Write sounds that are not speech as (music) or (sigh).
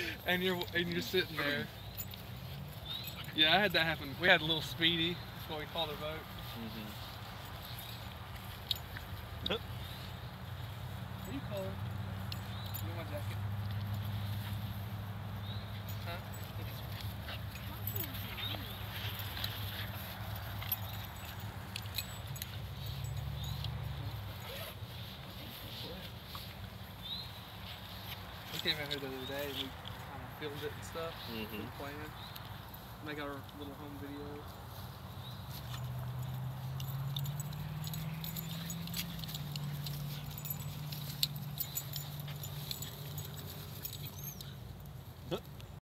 (laughs) and you're and you're sitting there. Yeah, I had that happen. We had a little speedy. That's what we called our boat. Mm-hmm. Are you cold? You want my jacket? We came out here the other day and we kind of filmed it and stuff. We were playing. Make our little home video.